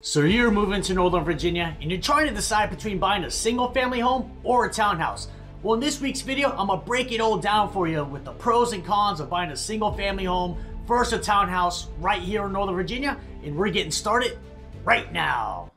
So you're moving to Northern Virginia and you're trying to decide between buying a single family home or a townhouse. Well, in this week's video, I'm gonna break it all down for you with the pros and cons of buying a single family home versus a townhouse right here in Northern Virginia. And we're getting started right now.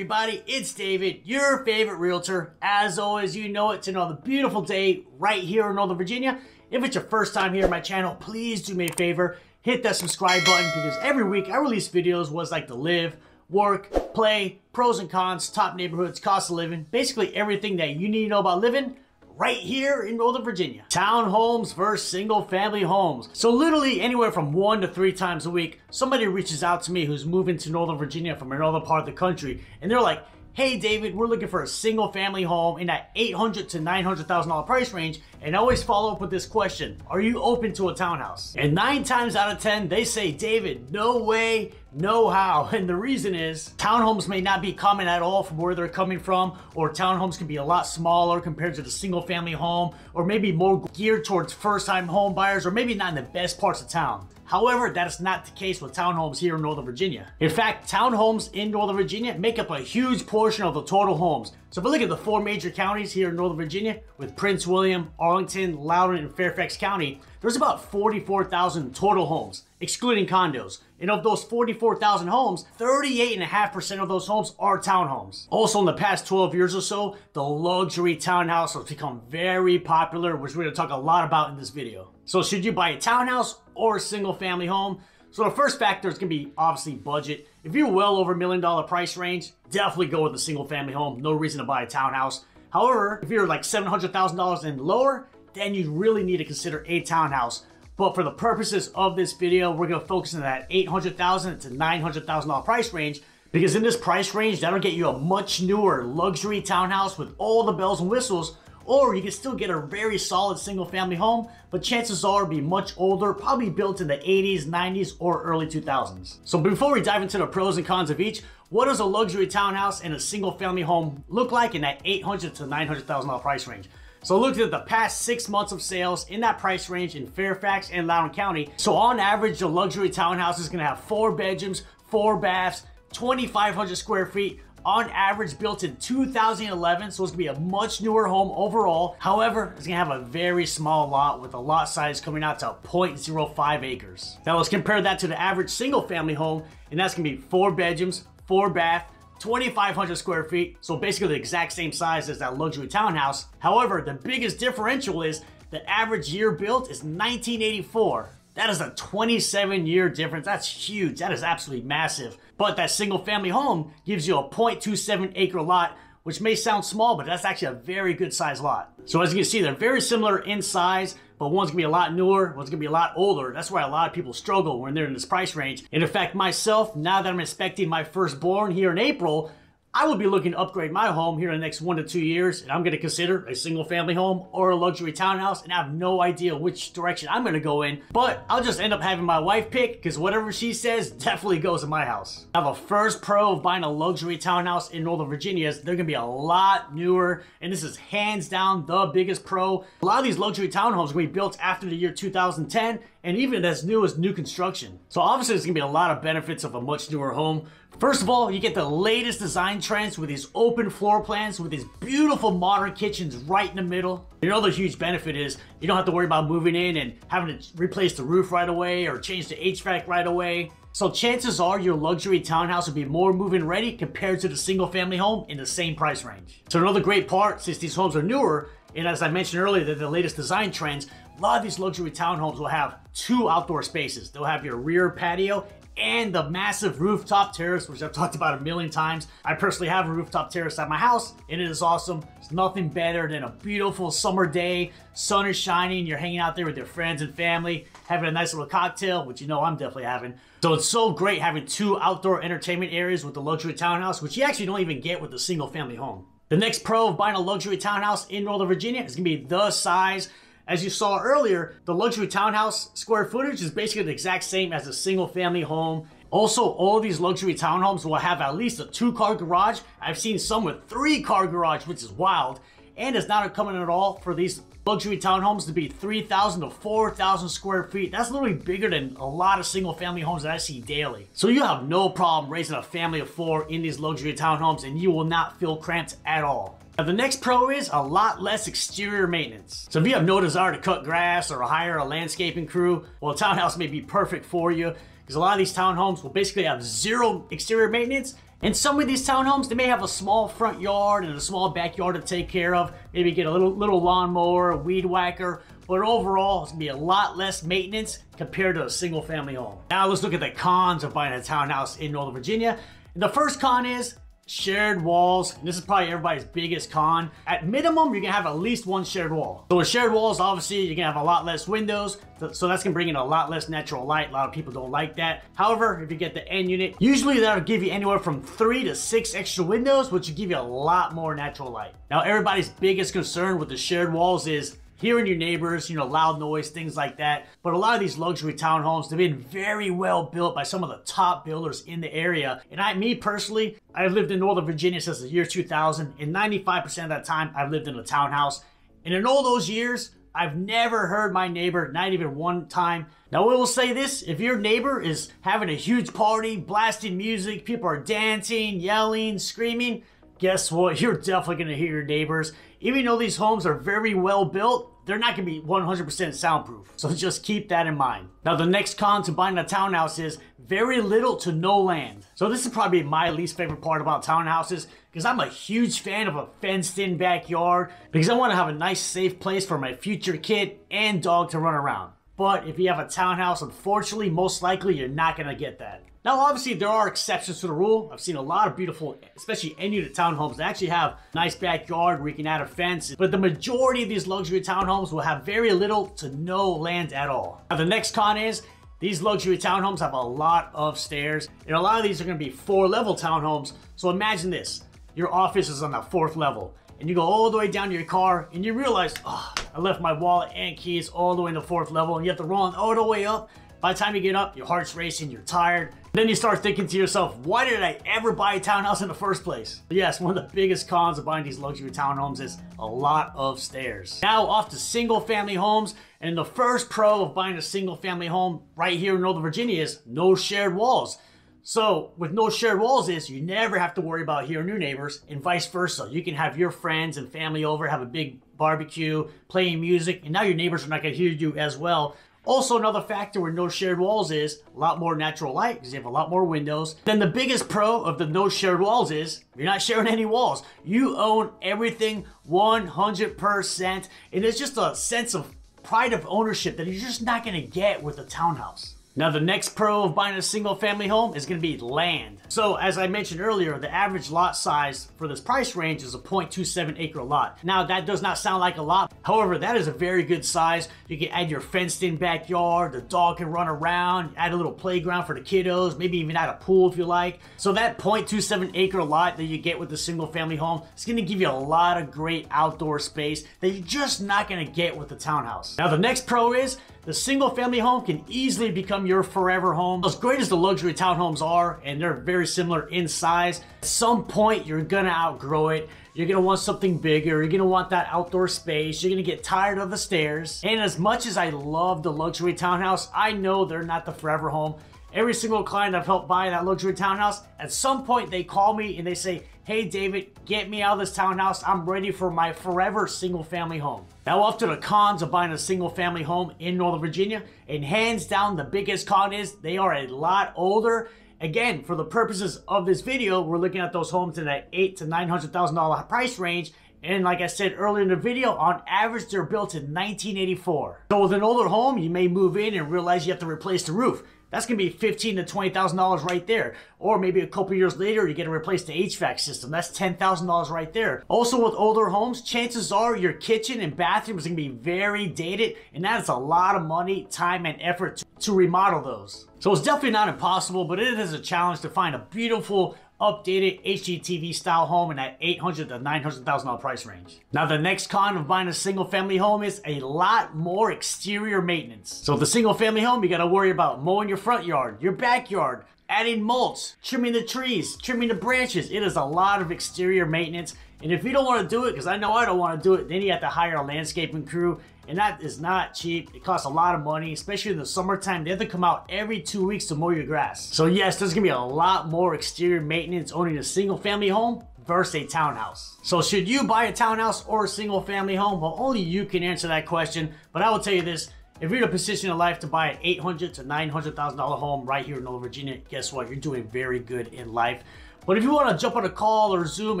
Everybody, it's David, your favorite realtor. As always, you know it's another beautiful day right here in Northern Virginia. If it's your first time here on my channel, please do me a favor, hit that subscribe button because every week I release videos was like to live, work, play, pros and cons, top neighborhoods, cost of living, basically everything that you need to know about living right here in Northern Virginia. Townhomes versus single family homes. So literally anywhere from one to three times a week, somebody reaches out to me who's moving to Northern Virginia from another part of the country and they're like, hey David, we're looking for a single family home in that 800 to $900,000 price range. And I always follow up with this question, are you open to a townhouse? And nine times out of 10, they say, David, no way, no how. And the reason is townhomes may not be common at all from where they're coming from, or townhomes can be a lot smaller compared to the single family home, or maybe more geared towards first time home buyers, or maybe not in the best parts of town. However, that is not the case with townhomes here in Northern Virginia. In fact, townhomes in Northern Virginia make up a huge portion of the total homes. So if we look at the four major counties here in Northern Virginia, with Prince William, Arlington, Loudoun, and Fairfax County, there's about 44,000 total homes, excluding condos. And of those 44,000 homes, 38.5% of those homes are townhomes. Also, in the past 12 years or so, the luxury townhouse has become very popular, which we're gonna talk a lot about in this video. So should you buy a townhouse or a single family home? So the first factor is gonna be obviously budget. If you're well over a million dollar price range, definitely go with a single family home. No reason to buy a townhouse. However, if you're like $700,000 and lower, then you really need to consider a townhouse. But for the purposes of this video, we're gonna focus on that 800,000 to $900,000 price range because in this price range, that'll get you a much newer luxury townhouse with all the bells and whistles or you can still get a very solid single family home, but chances are be much older, probably built in the 80s, 90s, or early 2000s. So before we dive into the pros and cons of each, what does a luxury townhouse and a single family home look like in that 800 to $900,000 price range? So I looked at the past six months of sales in that price range in Fairfax and Loudoun County. So on average, the luxury townhouse is gonna have four bedrooms, four baths, 2,500 square feet, on average built in 2011, so it's gonna be a much newer home overall. However, it's gonna have a very small lot with a lot size coming out to 0.05 acres. Now let's compare that to the average single family home, and that's gonna be four bedrooms, four bath, 2,500 square feet, so basically the exact same size as that luxury townhouse. However, the biggest differential is the average year built is 1984. That is a 27 year difference. That's huge. That is absolutely massive. But that single family home gives you a 0.27 acre lot, which may sound small, but that's actually a very good size lot. So as you can see, they're very similar in size, but one's gonna be a lot newer, one's gonna be a lot older. That's why a lot of people struggle when they're in this price range. And in fact, myself, now that I'm expecting my firstborn here in April, I will be looking to upgrade my home here in the next one to two years, and I'm going to consider a single family home or a luxury townhouse, and I have no idea which direction I'm going to go in, but I'll just end up having my wife pick, because whatever she says definitely goes in my house. Now, the first pro of buying a luxury townhouse in Northern Virginia is they're going to be a lot newer, and this is hands down the biggest pro. A lot of these luxury townhomes are going to be built after the year 2010, and even as new as new construction. So obviously there's gonna be a lot of benefits of a much newer home. First of all, you get the latest design trends with these open floor plans with these beautiful modern kitchens right in the middle. Another huge benefit is you don't have to worry about moving in and having to replace the roof right away or change the HVAC right away. So chances are your luxury townhouse will be more move-in ready compared to the single family home in the same price range. So another great part, since these homes are newer, and as I mentioned earlier, they're the latest design trends, a lot of these luxury townhomes will have two outdoor spaces. They'll have your rear patio and the massive rooftop terrace, which I've talked about a million times. I personally have a rooftop terrace at my house, and it is awesome. It's nothing better than a beautiful summer day, sun is shining, you're hanging out there with your friends and family, having a nice little cocktail, which you know I'm definitely having. So it's so great having two outdoor entertainment areas with the luxury townhouse, which you actually don't even get with a single family home. The next pro of buying a luxury townhouse in Northern Virginia is gonna be the size as you saw earlier, the luxury townhouse square footage is basically the exact same as a single family home. Also, all these luxury townhomes will have at least a two car garage. I've seen some with three car garage, which is wild. And it's not uncommon at all for these luxury townhomes to be 3,000 to 4,000 square feet. That's literally bigger than a lot of single family homes that I see daily. So you have no problem raising a family of four in these luxury townhomes and you will not feel cramped at all. Now the next pro is a lot less exterior maintenance. So if you have no desire to cut grass or hire a landscaping crew, well a townhouse may be perfect for you because a lot of these townhomes will basically have zero exterior maintenance and some of these townhomes, they may have a small front yard and a small backyard to take care of. Maybe get a little little lawnmower, weed whacker, but overall, it's gonna be a lot less maintenance compared to a single family home. Now let's look at the cons of buying a townhouse in Northern Virginia. And the first con is shared walls. This is probably everybody's biggest con. At minimum, you're gonna have at least one shared wall. So with shared walls, obviously, you're gonna have a lot less windows. So that's gonna bring in a lot less natural light. A lot of people don't like that. However, if you get the end unit, usually that'll give you anywhere from three to six extra windows, which will give you a lot more natural light. Now, everybody's biggest concern with the shared walls is hearing your neighbors, you know, loud noise, things like that. But a lot of these luxury townhomes, they've been very well built by some of the top builders in the area. And I, me personally, I've lived in Northern Virginia since the year 2000, and 95% of that time I've lived in a townhouse. And in all those years, I've never heard my neighbor, not even one time. Now, I will say this if your neighbor is having a huge party, blasting music, people are dancing, yelling, screaming, guess what? You're definitely going to hear your neighbors. Even though these homes are very well built, they're not going to be 100% soundproof. So just keep that in mind. Now, the next con to buying a townhouse is very little to no land. So this is probably my least favorite part about townhouses because I'm a huge fan of a fenced in backyard because I want to have a nice safe place for my future kid and dog to run around. But if you have a townhouse, unfortunately, most likely you're not going to get that. Now, obviously, there are exceptions to the rule. I've seen a lot of beautiful, especially end-unit townhomes that actually have nice backyard where you can add a fence. But the majority of these luxury townhomes will have very little to no land at all. Now, the next con is these luxury townhomes have a lot of stairs. And a lot of these are going to be four-level townhomes. So imagine this. Your office is on the fourth level. And you go all the way down to your car and you realize, oh, I left my wallet and keys all the way in the fourth level. And you have to run all the way up by the time you get up, your heart's racing, you're tired. Then you start thinking to yourself, why did I ever buy a townhouse in the first place? But yes, one of the biggest cons of buying these luxury townhomes is a lot of stairs. Now off to single family homes. And the first pro of buying a single family home right here in Northern Virginia is no shared walls. So with no shared walls is you never have to worry about hearing your neighbors and vice versa. You can have your friends and family over, have a big barbecue, playing music, and now your neighbors are not going to hear you as well also, another factor with no shared walls is a lot more natural light because you have a lot more windows. Then the biggest pro of the no shared walls is you're not sharing any walls. You own everything 100%. And there's just a sense of pride of ownership that you're just not going to get with a townhouse. Now the next pro of buying a single family home is going to be land. So as I mentioned earlier, the average lot size for this price range is a 0.27 acre lot. Now that does not sound like a lot. However, that is a very good size. You can add your fenced in backyard, the dog can run around, add a little playground for the kiddos, maybe even add a pool if you like. So that 0.27 acre lot that you get with the single family home is going to give you a lot of great outdoor space that you're just not going to get with the townhouse. Now the next pro is the single family home can easily become your forever home. As great as the luxury townhomes are, and they're very similar in size, at some point you're gonna outgrow it. You're gonna want something bigger. You're gonna want that outdoor space. You're gonna get tired of the stairs. And as much as I love the luxury townhouse, I know they're not the forever home. Every single client I've helped buy that luxury townhouse, at some point they call me and they say, hey David, get me out of this townhouse. I'm ready for my forever single family home. Now off to the cons of buying a single family home in Northern Virginia. And hands down, the biggest con is they are a lot older. Again, for the purposes of this video, we're looking at those homes in that eight to $900,000 price range. And like I said earlier in the video, on average, they're built in 1984. So with an older home, you may move in and realize you have to replace the roof. That's going to be fifteen to twenty thousand dollars right there. Or maybe a couple years later, you get to replace the HVAC system. That's ten thousand dollars right there. Also, with older homes, chances are your kitchen and bathroom is going to be very dated, and that is a lot of money, time, and effort to, to remodel those. So it's definitely not impossible, but it is a challenge to find a beautiful updated HGTV style home in that 800 to $900,000 price range. Now the next con of buying a single family home is a lot more exterior maintenance. So with a single family home, you gotta worry about mowing your front yard, your backyard, adding mulch, trimming the trees, trimming the branches. It is a lot of exterior maintenance. And if you don't want to do it, because I know I don't want to do it, then you have to hire a landscaping crew. And that is not cheap. It costs a lot of money, especially in the summertime. They have to come out every two weeks to mow your grass. So yes, there's gonna be a lot more exterior maintenance owning a single family home versus a townhouse. So should you buy a townhouse or a single family home? Well, only you can answer that question. But I will tell you this, if you're in a position in life to buy an 800 to $900,000 home right here in Northern Virginia, guess what? You're doing very good in life. But if you want to jump on a call or Zoom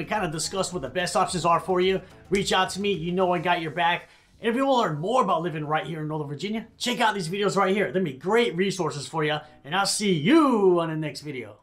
and kind of discuss what the best options are for you, reach out to me. You know I got your back. And if you want to learn more about living right here in Northern Virginia, check out these videos right here. They'll be great resources for you. And I'll see you on the next video.